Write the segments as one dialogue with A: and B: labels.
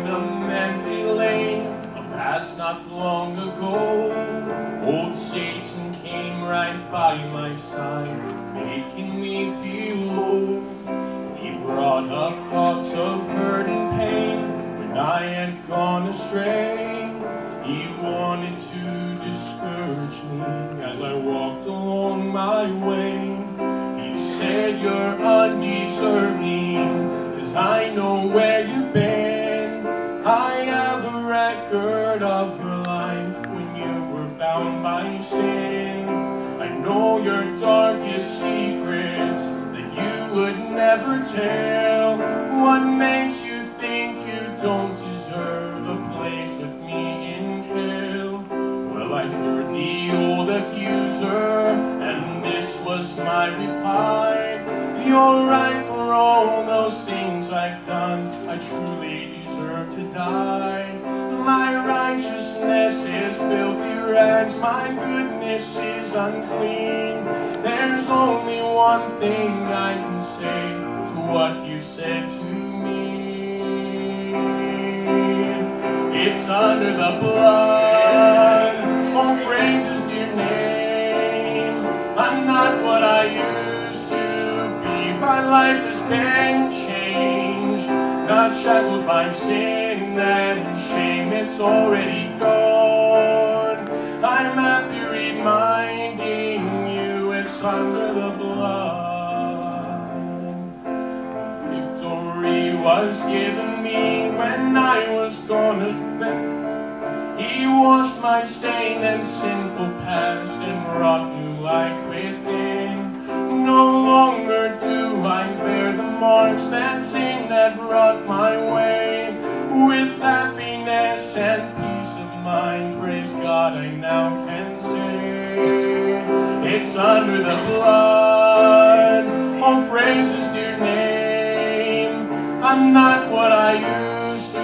A: A the memory lane, that's not long ago, old Satan came right by my side, making me feel low. He brought up thoughts of hurt and pain when I had gone astray. He wanted to discourage me as I walked along my way. He said, You're undeserving, cause I know where. Bound by sin. I know your darkest secrets that you would never tell. What makes you think you don't deserve a place with me in hell? Well, I heard the old accuser, and this was my reply. You're right for all those things I've done. I truly deserve to die. My righteousness is filthy rags, my goodness is unclean. There's only one thing I can say to what you said to me. It's under the blood. Oh, praises your name. I'm not what I used to be. My life has been changed. Not shackled by sin and shame. It's already gone. I'm happy reminding you it's under the blood. Victory was given me when I was gonna bed. He washed my stained and sinful past and wrought new life within. No longer do I bear the marks that sin had brought my way. With happiness now can say, it's under the blood. All praises dear name. I'm not what I used to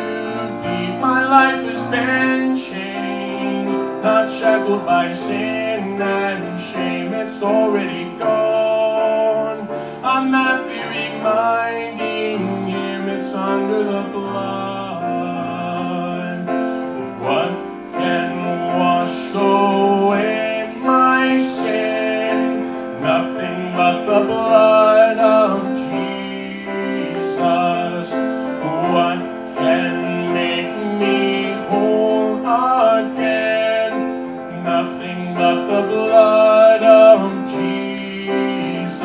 A: be. My life has been changed, not shackled by sin and shame. It's already gone. Nothing but the blood of Jesus. What can make me whole again? Nothing but the blood of Jesus.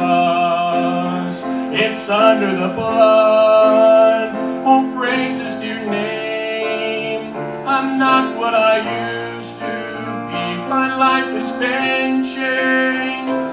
A: It's under the blood. Oh, praises to your name. I'm not what I used to be. My life has been changed,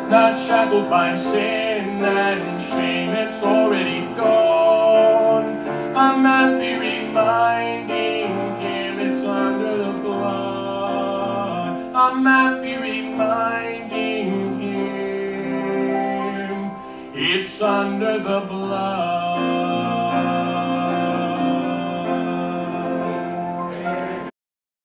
A: not shackled by sin and shame. It's already gone. I'm happy reminding him it's under the blood. I'm happy reminding him it's under the blood.